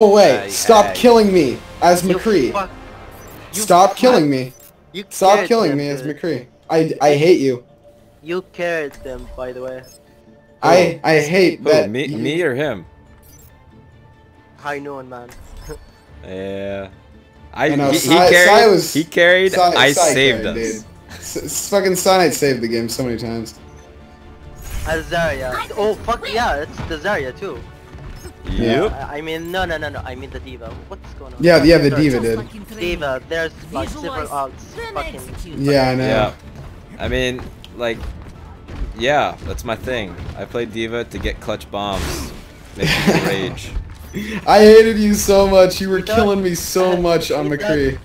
away. Aye, Stop aye. killing me as McCree. fuck- you Stop killing me. You Stop killing them, me as. McCree. I, I hate you. You carried them, by the way. I I hate Who, that. me, you- me or him? High noon, man. Yeah. I, I know, he, he carried. Sai was- he carried. Sai- I Sai saved carried, us. S- s- fucking Sonite saved the game so many times. Zarya. Oh, fuck yeah, it's the Zarya too. Yep. I I mean, no, no, no, no. I mean the D.Va. What's going on? Yeah, yeah, the D.Va did. D.Va, there's like several Visualize, odds. Fucking. Yeah, I know. Yeah. I mean, like, yeah, that's my thing. I play D.Va to get clutch bombs, make people rage. I hated you so much. You were You don't- killing me so uh, much on you don't- McCree.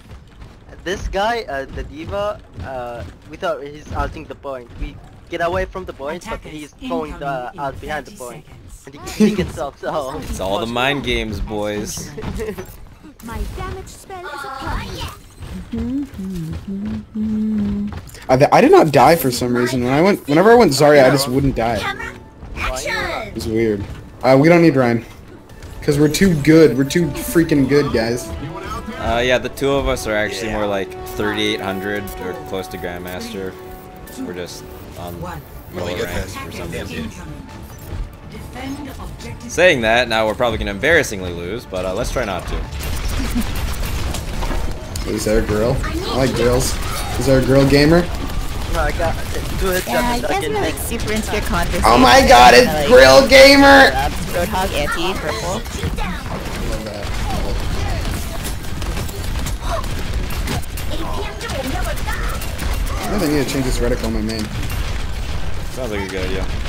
This guy, uh, the D.Va, uh, we thought he's outing the point. We get away from the point, but he's going the, out behind the point. And he, he gets up, so. It's all the mind games, boys. My damage spell is upon. I, th- I did not die for some reason. When I went, whenever I went Zarya, I just wouldn't die. It was weird. Uh, we don't need Ryan. Because we're too good. We're too freaking good, guys. Uh, yeah, the two of us are actually more like 3,800 or close to Grandmaster. We're just on lower ranks for some reason. Saying that, now we're probably gonna embarrassingly lose, but uh, let's try not to. Is there a girl? I like girls. Is there a girl gamer? No, I got two hits Yeah, you guys are like super into your conversation. Oh my god, it's I like Grill Gamer! uh, Roadhog anti purple. I think I need to change this reticle on my main. Sounds like a good idea.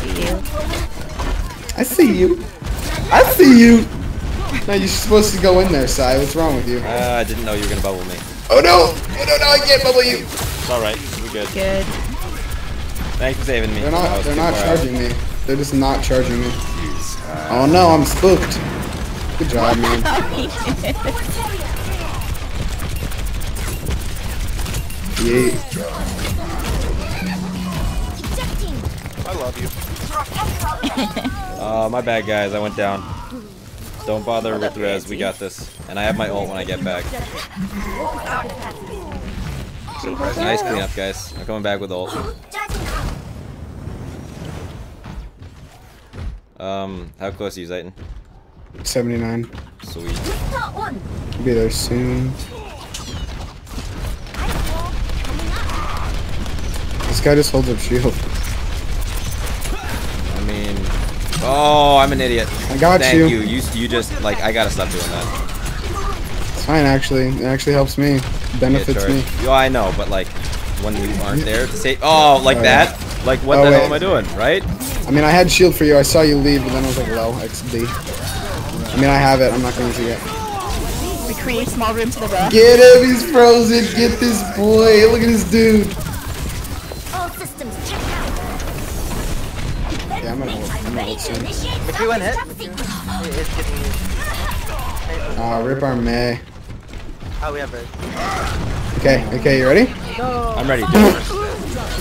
See you. I see you. I see you. No, you're supposed to go in there, Sai. What's wrong with you? Uh, I didn't know you were gonna bubble me. Oh no! Oh no, no, I can't bubble you. It's alright, we're good. Good. Thanks for saving me. They're not. They're not far out. charging me. They're just not charging me. Oh no, I'm spooked. Good job, man. Yeet. Love you. Uh, my bad, guys. I went down. Don't bother with Rez. We got this. And I have my ult when I get back. Nice cleanup, guys. I'm coming back with ult. Um, how close are you, Zayton? 79. Sweet. Be there soon. This guy just holds up shield. Oh, I'm an idiot. I got Thank you. you. You, you just like I gotta stop doing that. It's fine, actually. It actually helps me. Get Benefits me. Oh, I know, but like when you aren't there to say, oh, like Oh, that. Like what Oh, the hell am I doing, right? I mean, I had shield for you. I saw you leave, but then I was like, low, XD. I mean, I have it. I'm not going to use it yet. create small room to the left. Get him! He's frozen! Get this boy! Look at this dude! I'm gonna hold, I'm gonna hold soon. McCree one hit. It- It's getting me. Ah, rip our Mei. However. Okay, okay, you ready? I'm ready.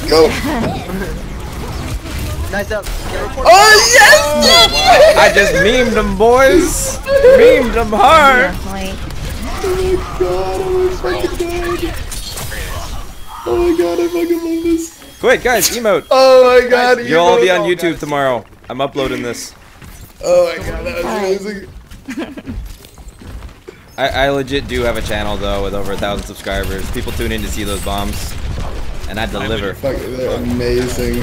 Go! Nice up. Oh, yes! I just memed them, boys. memed them hard. Oh my god, I fucking died. Oh my god, I fucking love this. Quick, guys, emote. Oh my god, You'll all be on emote. YouTube tomorrow. I'm uploading this. Oh my god, that was amazing. I, I legit do have a channel though with over a thousand subscribers. People tune in to see those bombs, and I deliver. Fuck, they're amazing.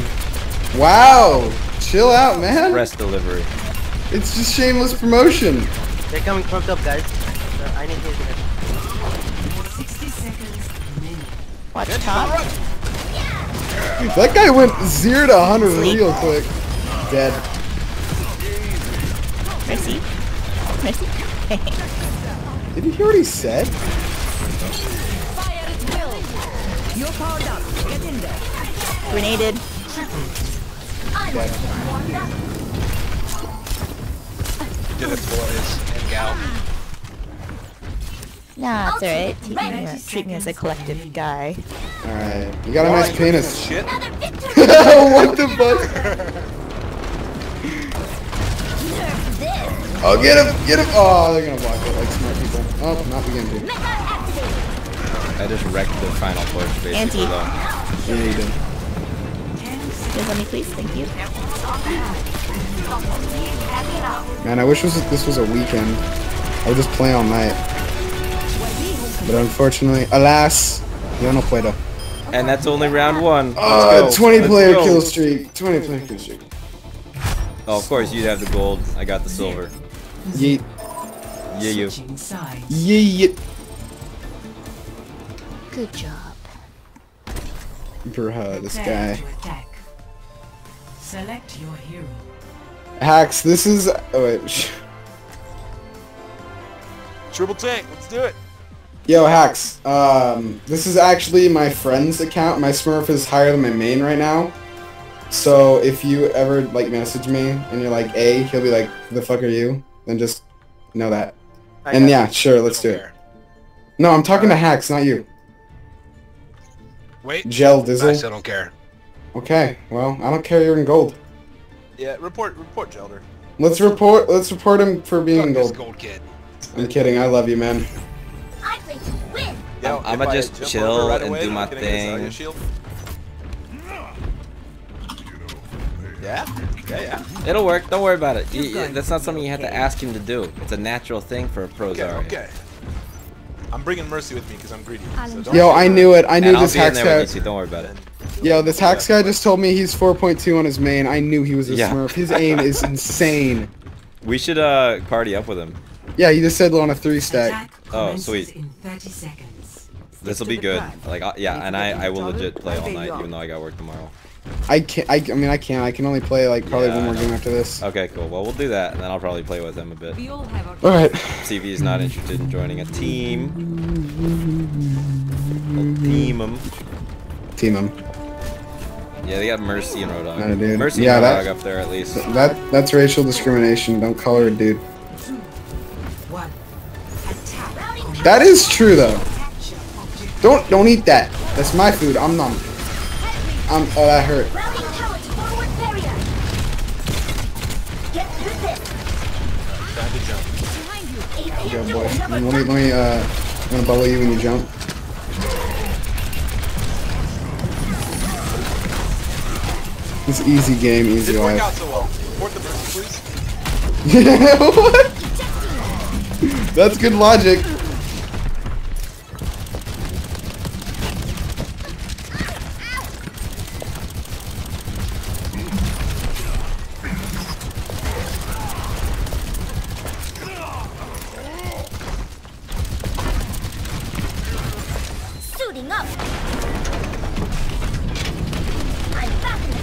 Wow! Chill out, man. Rest delivery. It's just shameless promotion. They're coming from top, guys. Uh, I need his hit. watch top. That guy went 0 to 100 real quick. Dead. Mercy. Mercy. Did you hear what he said? Grenaded. Dead. Did it, boys and gal. Nah, it's alright. Treat me, uh, treat me as a collective guy. Alright. You got a nice penis. Shit. what the fuck? Oh, get him! Get him! Oh, they're gonna block it like smart people. Oh, not begin to. I just wrecked the final push basically Anti. though. Yeah, you did. Just let me please, thank you. Man, I wish this was, this was a weekend. I would just play all night. But unfortunately, alas, yo no puedo. And that's only round one. Uh, Let's go. 20 Let's player go. kill streak. 20 player kill streak. Oh, of course you'd have the gold. I got the silver. Yeet. Yeah, you. Switching sides. Yeet. Good job. Bruh, this guy. Select your hero. HAX, this is. Oh, wait. Triple tank. Let's do it. Yo, HAX. Um, this is actually my friend's account. My Smurf is higher than my main right now. So if you ever like message me and you're like A, he'll be like, the fuck are you?" Then just know that. I And yeah, sure, let's do Don't it. No, I'm talking to HAX, not you. Wait. Gel I Dizzle. still don't care. Okay, well, I don't care. You're in gold. Yeah, report, report, Gelder. Let's report. Let's report him for being Fuck gold. gold kid. I'm kidding. I love you, man. I'm ready to win. Yo, I'm- I'ma just chill right and away, do my can I get a Zarya thing. Shield? Yeah? Yeah, yeah. It'll work. Don't worry about it. Y- y- that's not something you have to ask him to do. It's a natural thing for a pro Okay, Zarya. okay. I'm bringing Mercy with me because I'm greedy. So don't Yo, I knew it. I knew I'll this be in HAX there guy. you. Don't worry about it. Yo, this HAX guy just told me he's 4.2 on his main. I knew he was a Yeah. Smurf. His aim is insane. We should uh party up with him. Yeah, he just said on a three stack. Oh, sweet. In 30 seconds. This will be good. Like uh, yeah, and I I will legit play all night even though I got work tomorrow. I can't. I, I mean, I can't. I can only play like probably Yeah, one more game after this. Okay, cool. Well, we'll do that, and then I'll probably play with him a bit. We all have our All right. See is not interested in joining a team. We'll team him. Team him. Yeah, they got Mercy and Roadhog. No, dude. Mercy Yeah, and that- Roadhog up there at least. That that's racial discrimination. Don't color a dude. two, one. Attack. That is true though. Don't don't eat that. That's my food. I'm numb. I'm. Oh, that hurt. Routing towards forward barrier. Get through this. Time to jump. Behind you. Good boy. Let me let me uh. I'm gonna bubble you when you jump. It's easy game, easy Didn't work life. out so well. Report the Mercy, please. what? That's good logic. Suiting up.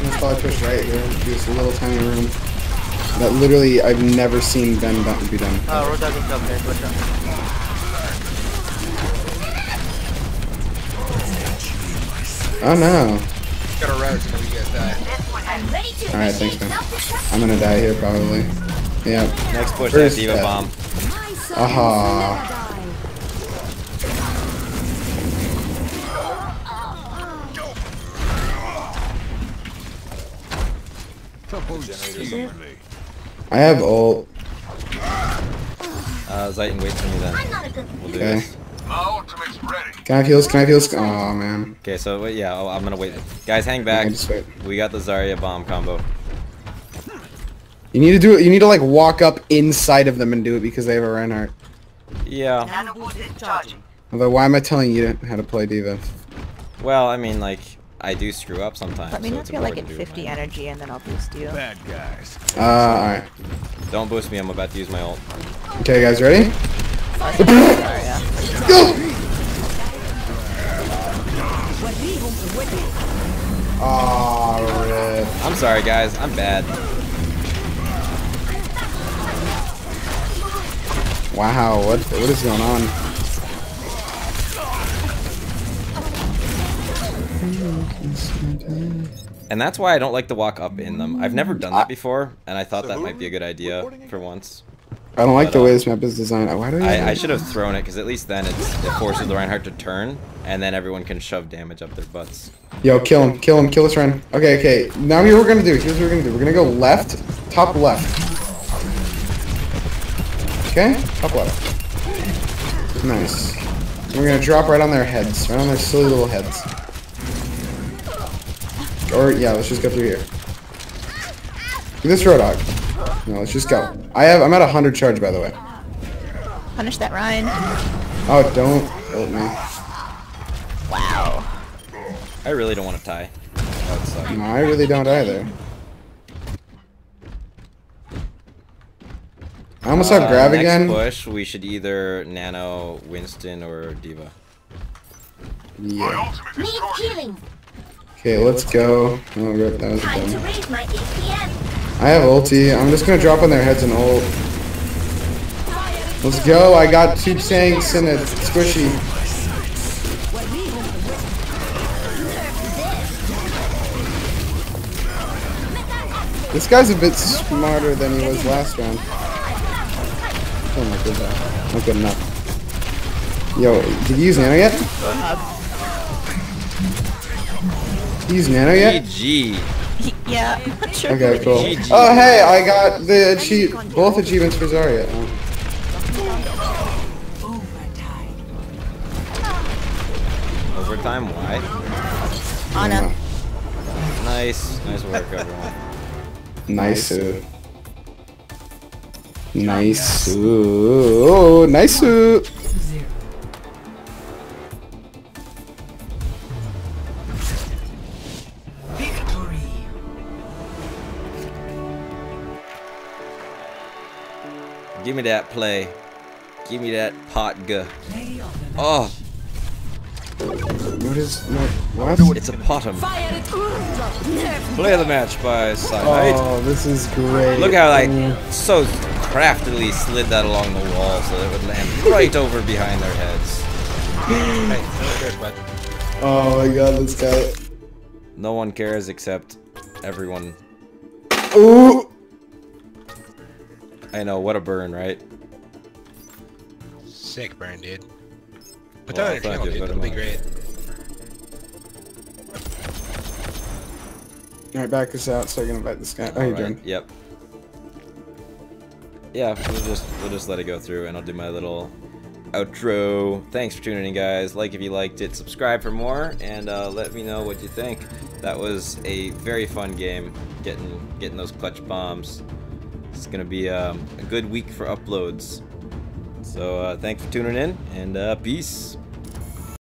I'm back in the Let's probably push right here. This little tiny room. That literally I've never seen Ben done, be done. Oh, Roadhog is up there. Watch out. Oh no. Got a router so you guys die. I'm Alright, thanks, man. I'm gonna die here probably. Yeah. Next push Where's that D.Va bomb. My sons Aha. I have ult. Uh, Zeiton, wait for me then. I'm not a good We'll do Okay. this. Can I have heals? Can I have heals? Oh man. Okay, so wait, yeah, oh, I'm gonna wait. Guys, hang I back. just wait. We got the Zarya bomb combo. You need to do it. You need to like walk up inside of them and do it because they have a Reinhardt. Yeah. Although, why am I telling you how to play D.Va? Well, I mean, like, I do screw up sometimes. Let me so know it's like at 50 do. energy and then I'll boost you. Bad guys. Uh, alright. Don't boost me. I'm about to use my ult. Okay, guys, ready? Go! Aw. I'm sorry, guys. I'm bad. Wow, what what is going on? And that's why I don't like to walk up in them. I've never done that before, and I thought So that might be a good idea for once. I don't like But, the uh, way this map is designed. Why do I? I, I should have thrown it because at least then it's, it forces the Reinhardt to turn, and then everyone can shove damage up their butts. Yo, kill him, kill him, kill this Rein. Okay, okay. Now here's what we're gonna do. Here's what we're gonna do. We're gonna go left, top left. Okay, top left. Nice. We're gonna drop right on their heads, right on their silly little heads. Or yeah, let's just go through here. Do this road dog. No, let's just go. I have. I'm at a hundred charge, by the way. Punish that Ryan. Oh, don't ult me. Wow. I really don't want to tie. That would suck. No, I really don't either. I almost have Uh, grab next again. push, we should either Nano, Winston, or D.Va. Yeah. Need healing. Okay, let's go. Oh, rip, that was Time to dumb. raise my I have ulti. I'm just gonna drop on their heads and ult. Let's go. I got two tanks and a squishy. This guy's a bit smarter than he was last round. Oh my god. Not good enough. Yo, did you use nano yet? Did you use nano yet? GG. yeah, I'm not sure. Okay, cool. GG. Oh, hey, I got the achieve both achievements for Zarya. Oh. Overtime. Overtime, why? Anna. Nice. Nice work, everyone. Nice. Nice. Oh, nice. Zero. Victory. Give me that play. Give me that pot guh. Play of the match. Oh, What is what? What? it's a bottom. Play of the match by Cyanide. Oh, this is great. Look how I so craftily slid that along the wall so it would land right over behind their heads. Hey, no good, but Oh my god, this guy. No one cares except everyone. Ooh. I know, what a burn, right? sick burn, dude. Put Well, that on your thank channel, you, dude. That'll be great. Alright, back us out so I can invite this guy. Oh, you Alright, joined. Yep. Yeah, we'll just we'll just let it go through and I'll do my little outro. Thanks for tuning in guys. Like if you liked it, subscribe for more, and uh, let me know what you think. That was a very fun game, getting getting those clutch bombs. It's gonna be um, a good week for uploads. So uh, thanks for tuning in, and uh, peace.